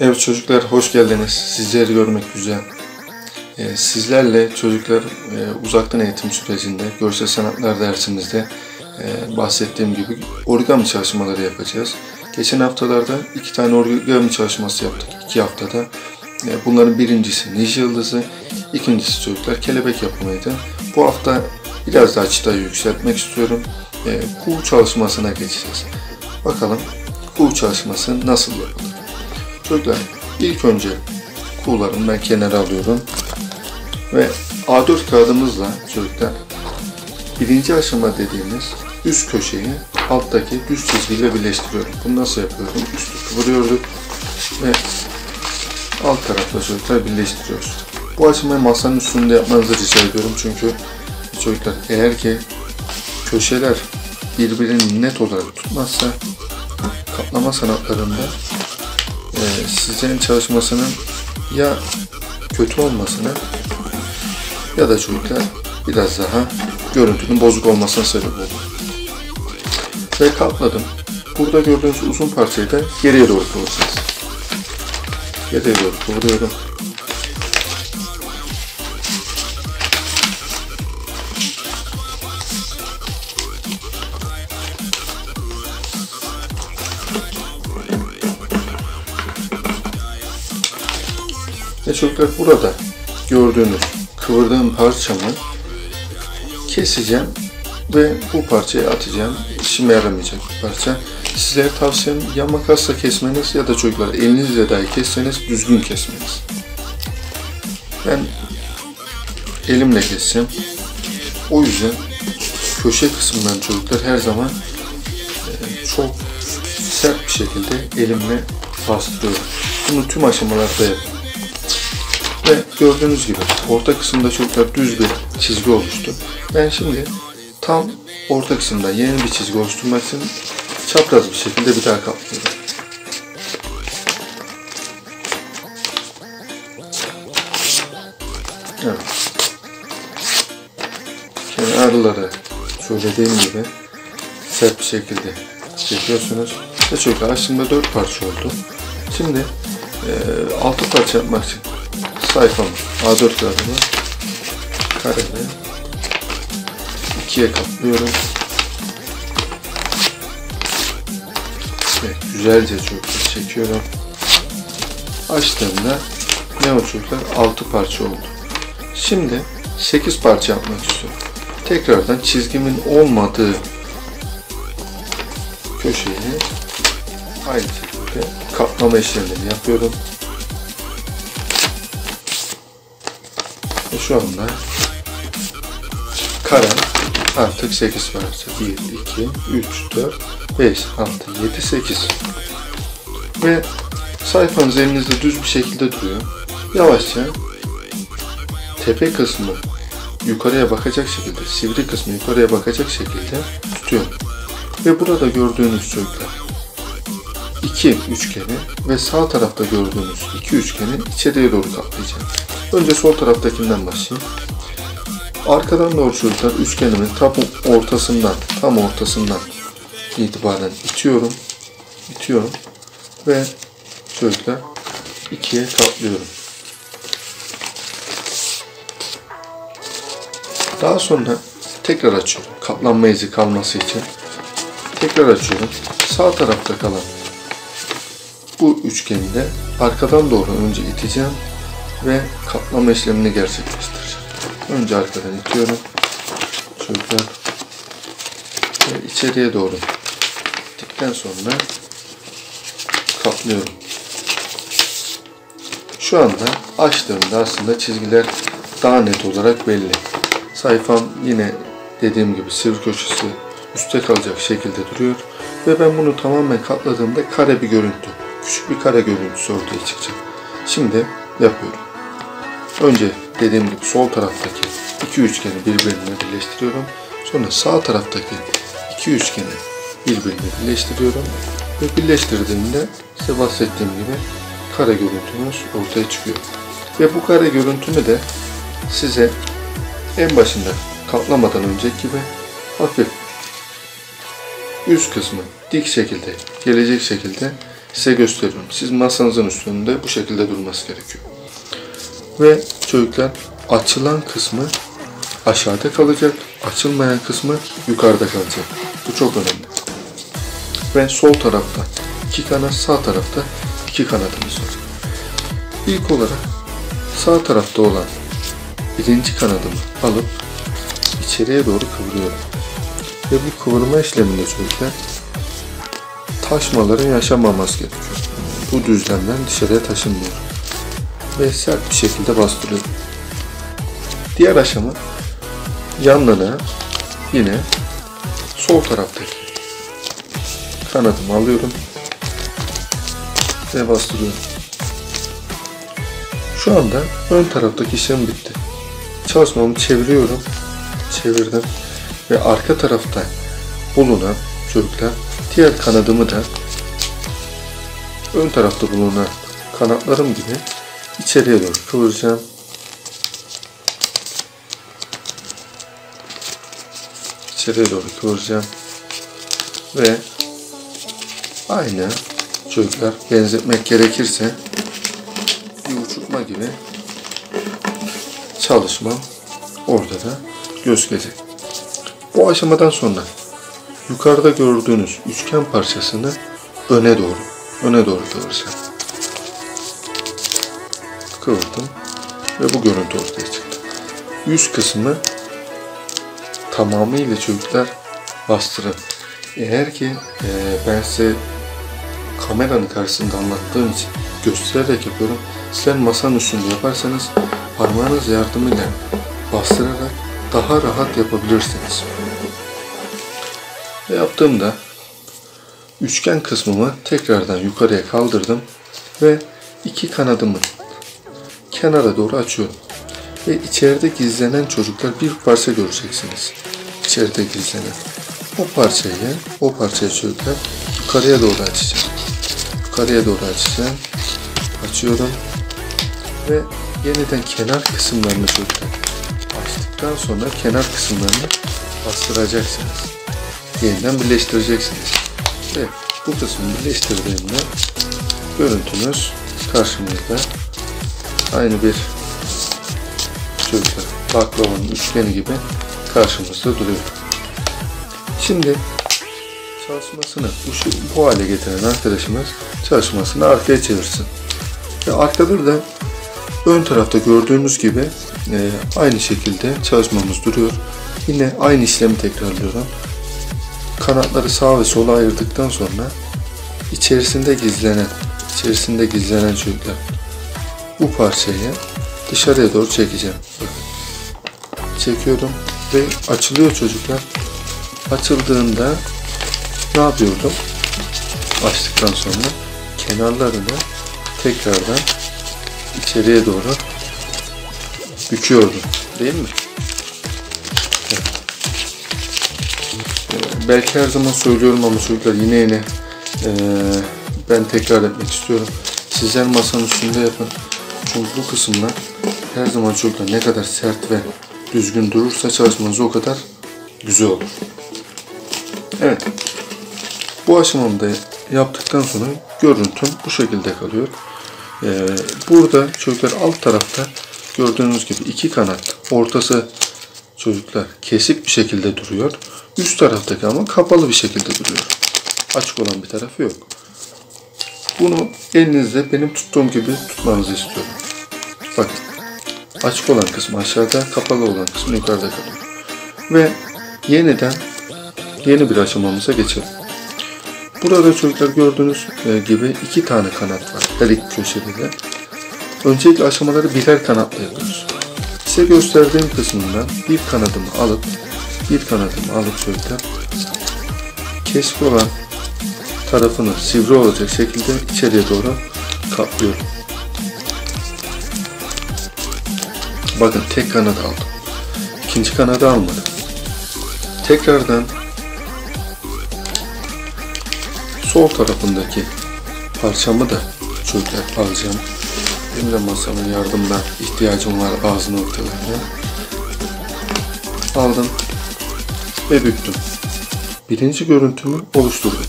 Evet çocuklar hoş geldiniz. Sizleri görmek güzel. Ee, sizlerle çocuklar e, uzaktan eğitim sürecinde görsel sanatlar dersimizde e, bahsettiğim gibi origami çalışmaları yapacağız. Geçen haftalarda iki tane origami çalışması yaptık. iki haftada. E, bunların birincisi ninja yıldızı, ikincisi çocuklar kelebek yapımıydı. Bu hafta biraz daha çıtayı yükseltmek istiyorum. Kuğu çalışmasına geçeceğiz. Bakalım kuğu çalışması nasıl yapılır? Çocuklar ilk önce kuğularımı ben kenara alıyorum. Ve A4 kağıdımızla çocuklar birinci aşama dediğimiz üst köşeyi alttaki düz çizgiyle birleştiriyorum. Bunu nasıl yapıyorum? Üstü kıvırıyorduk ve alt tarafta çocuklar birleştiriyoruz. Bu aşamayı masanın üstünde yapmanızı rica ediyorum çünkü çocuklar eğer ki köşeler birbirini net olarak tutmazsa kaplama sanatlarında e, sizlerin çalışmasının ya kötü olmasına ya da çocuklar biraz daha görüntünün bozuk olmasına sebep olur. Ve katladım. Burada gördüğünüz uzun parçayı da geriye doğru kıvıracağız. Geriye doğru kıvırıyorum. Çocuklar burada gördüğünüz kıvırdığım parçamı keseceğim ve bu parçayı atacağım. İşime yaramayacak bir parça. Sizlere tavsiyem ya makasla kesmeniz ya da çocuklar elinizle dahi kesseniz düzgün kesmeniz. Ben elimle keseceğim. O yüzden köşe kısmından çocuklar her zaman e, çok sert bir şekilde elimle bastırıyorum. Bunu tüm aşamalarda yapın. Ve gördüğünüz gibi orta kısımda çocuklar düz bir çizgi oluştu. Ben şimdi tam orta kısımda yeni bir çizgi oluşturmak için çapraz bir şekilde bir daha kaplıyorum. Evet. Kenarları söylediğim gibi sert bir şekilde çekiyorsunuz. Ve çocuklar aslında dört parça oldu. Şimdi e, parça yapmak için sayfamı A4 kağıdını karede ikiye katlıyorum. Ve güzelce çocuklar çekiyorum. Açtığımda ne o çocuklar? 6 parça oldu. Şimdi 8 parça yapmak istiyorum. Tekrardan çizgimin olmadığı köşeyi aynı şekilde kaplama işlemini yapıyorum. Şu anda karem artık 8 parça. 1, 2, 3, 4, 5, 6, 7, 8. Ve sayfanız elinizde düz bir şekilde duruyor. Yavaşça tepe kısmı yukarıya bakacak şekilde, sivri kısmı yukarıya bakacak şekilde tutuyorum. Ve burada gördüğünüz çocuklar iki üçgeni ve sağ tarafta gördüğünüz iki üçgeni içeriye doğru katlayacağım. Önce sol taraftakinden başlayayım. Arkadan doğru çocuklar üçgenimin tam ortasından, tam ortasından itibaren itiyorum. itiyorum ve çocuklar ikiye katlıyorum. Daha sonra tekrar açıyorum. Katlanma izi kalması için. Tekrar açıyorum. Sağ tarafta kalan bu üçgeni de arkadan doğru önce iteceğim ve katlama işlemini gerçekleştireceğim. Önce arkadan itiyorum. Çocuklar ve içeriye doğru ittikten sonra katlıyorum. Şu anda açtığımda aslında çizgiler daha net olarak belli. Sayfam yine dediğim gibi sivri köşesi üstte kalacak şekilde duruyor. Ve ben bunu tamamen katladığımda kare bir görüntü, küçük bir kare görüntüsü ortaya çıkacak. Şimdi yapıyorum. Önce dediğim gibi sol taraftaki iki üçgeni birbirine birleştiriyorum. Sonra sağ taraftaki iki üçgeni birbirine birleştiriyorum. Ve birleştirdiğimde size bahsettiğim gibi kare görüntümüz ortaya çıkıyor. Ve bu kare görüntümü de size en başında katlamadan önceki gibi hafif üst kısmı dik şekilde gelecek şekilde size gösteriyorum. Siz masanızın üstünde bu şekilde durması gerekiyor. Ve çocuklar açılan kısmı aşağıda kalacak, açılmayan kısmı yukarıda kalacak. Bu çok önemli. Ve sol tarafta iki kanat, sağ tarafta iki kanadımız var. İlk olarak sağ tarafta olan birinci kanadımı alıp içeriye doğru kıvırıyorum. Ve bu kıvırma işleminde çocuklar taşmaların yaşanmaması gerekiyor. Bu düzlemden dışarıya taşınmıyor. Ve sert bir şekilde bastırıyorum. Diğer aşama yanlarına yine sol taraftaki kanadımı alıyorum ve bastırıyorum. Şu anda ön taraftaki işlem bitti. Çalışmamı çeviriyorum. Çevirdim. Ve arka tarafta bulunan çocuklar diğer kanadımı da ön tarafta bulunan kanatlarım gibi içeriye doğru kıvıracağım. İçeriye doğru kıvıracağım. Ve aynı çocuklar benzetmek gerekirse bir uçurtma gibi çalışmam orada da gözükecek. Bu aşamadan sonra yukarıda gördüğünüz üçgen parçasını öne doğru, öne doğru kıvıracağım. Kıvırdım ve bu görüntü ortaya çıktı. Yüz kısmı tamamıyla çocuklar bastırın. Eğer ki e, ben size kameranın karşısında anlattığım için göstererek yapıyorum. Sizler masanın üstünde yaparsanız parmağınız yardımıyla bastırarak daha rahat yapabilirsiniz. Ve yaptığımda üçgen kısmımı tekrardan yukarıya kaldırdım ve iki kanadımı kenara doğru açıyorum. Ve içeride gizlenen çocuklar bir parça göreceksiniz. İçeride gizlenen. O parçayı, o parçayı çocuklar yukarıya doğru açacağım. Yukarıya doğru açacağım. Açıyorum. Ve yeniden kenar kısımlarını çocuklar açtıktan sonra kenar kısımlarını bastıracaksınız. Yeniden birleştireceksiniz. Ve bu kısmı birleştirdiğimde görüntünüz karşımızda aynı bir çocuklar baklavanın üçgeni gibi karşımızda duruyor. Şimdi çalışmasını bu, bu hale getiren arkadaşımız çalışmasını arkaya çevirsin. Ve arkada da ön tarafta gördüğümüz gibi e, aynı şekilde çalışmamız duruyor. Yine aynı işlemi tekrarlıyorum. Kanatları sağa ve sola ayırdıktan sonra içerisinde gizlenen içerisinde gizlenen çocuklar bu parçayı dışarıya doğru çekeceğim. Çekiyorum ve açılıyor çocuklar. Açıldığında ne yapıyordum? Açtıktan sonra kenarlarını tekrardan içeriye doğru büküyordum. Değil mi? Belki her zaman söylüyorum ama çocuklar yine yine ee, ben tekrar etmek istiyorum. Sizler masanın üstünde yapın. Çünkü bu kısımlar her zaman çocuklar ne kadar sert ve düzgün durursa çalışmanız o kadar güzel olur. Evet. Bu aşamamda yaptıktan sonra görüntüm bu şekilde kalıyor. Ee, burada çocuklar alt tarafta gördüğünüz gibi iki kanat ortası çocuklar kesik bir şekilde duruyor. Üst taraftaki ama kapalı bir şekilde duruyor. Açık olan bir tarafı yok. Bunu elinizde benim tuttuğum gibi tutmanızı istiyorum. Bakın. Açık olan kısmı aşağıda, kapalı olan kısmı yukarıda kalıyor. Ve yeniden yeni bir aşamamıza geçelim. Burada çocuklar gördüğünüz e, gibi iki tane kanat var her iki köşede de. Öncelikle aşamaları birer kanatla yapıyoruz. Size gösterdiğim kısmından bir kanadımı alıp bir kanadımı alıp çocuklar kesik olan tarafını sivri olacak şekilde içeriye doğru katlıyorum. Bakın tek kanat aldım. İkinci kanadı almadım. Tekrardan sol tarafındaki parçamı da çocuklar alacağım. Benim de masamın yardımına ihtiyacım var bazı noktalarda. Aldım ve büktüm. Birinci görüntümü oluşturdum.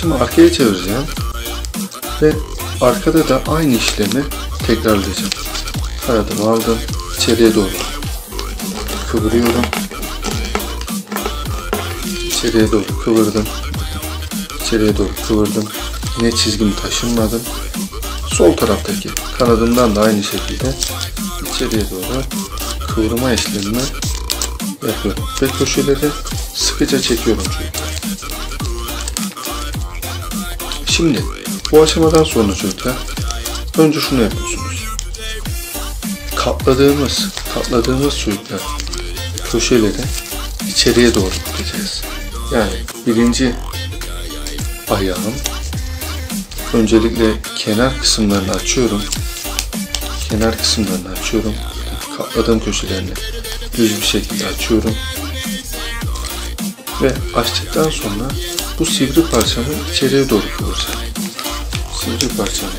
Şimdi arkaya çevireceğim. Ve arkada da aynı işlemi tekrarlayacağım. Kanadım aldım. İçeriye doğru kıvırıyorum. İçeriye doğru kıvırdım. İçeriye doğru kıvırdım. Yine çizgimi taşınmadım. Sol taraftaki kanadımdan da aynı şekilde içeriye doğru kıvırma işlemini yapıyorum. Ve köşeleri sıkıca çekiyorum çocuklar. Şimdi bu aşamadan sonra çocuklar önce şunu yapıyorsunuz. Katladığımız, katladığımız çocuklar köşeleri içeriye doğru gideceğiz. Yani birinci ayağım öncelikle kenar kısımlarını açıyorum. Kenar kısımlarını açıyorum. Katladığım köşelerini düz bir şekilde açıyorum. Ve açtıktan sonra bu sivri parçamı içeriye doğru kıvıracağım. Sivri parçamı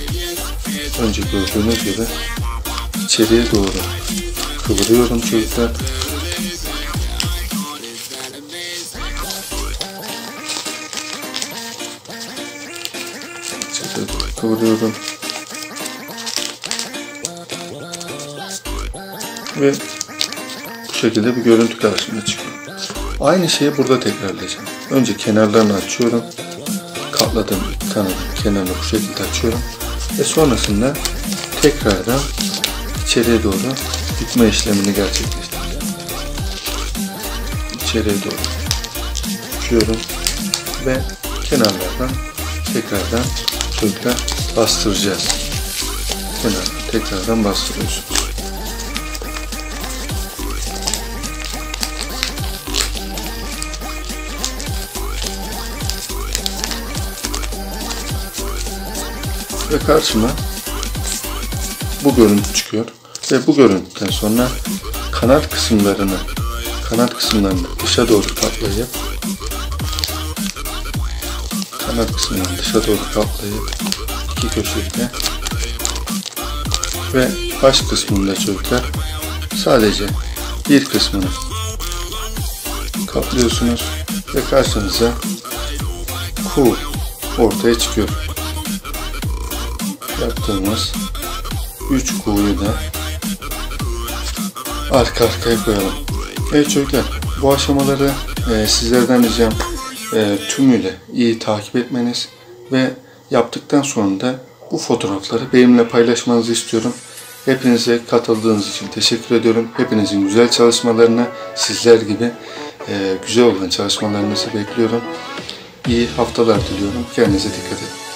önce gördüğünüz gibi içeriye doğru kıvırıyorum çocuklar. Kıvırıyorum. Ve bu şekilde bir görüntü karşıma çıkıyor. Aynı şeyi burada tekrarlayacağım. Önce kenarlarını açıyorum. Katladım kanadı kenarını bu şekilde açıyorum. Ve sonrasında tekrardan içeriye doğru bükme işlemini gerçekleştireceğim. İçeriye doğru büküyorum ve kenarlardan tekrardan şöyle bastıracağız. Kenardan tekrardan bastırıyorsunuz. ve karşıma bu görüntü çıkıyor ve bu görüntüden sonra kanat kısımlarını kanat kısımlarını dışa doğru katlayıp kanat kısımlarını dışa doğru katlayıp iki köşeyle ve baş kısmında çocuklar sadece bir kısmını kaplıyorsunuz ve karşınıza kuğu ortaya çıkıyor. Yaptığımız 3 kuğuyu da arka arkaya koyalım. Evet çocuklar bu aşamaları e, sizlerden ricam e, tümüyle iyi takip etmeniz ve yaptıktan sonra da bu fotoğrafları benimle paylaşmanızı istiyorum. Hepinize katıldığınız için teşekkür ediyorum. Hepinizin güzel çalışmalarını sizler gibi e, güzel olan çalışmalarınızı bekliyorum. İyi haftalar diliyorum. Kendinize dikkat edin.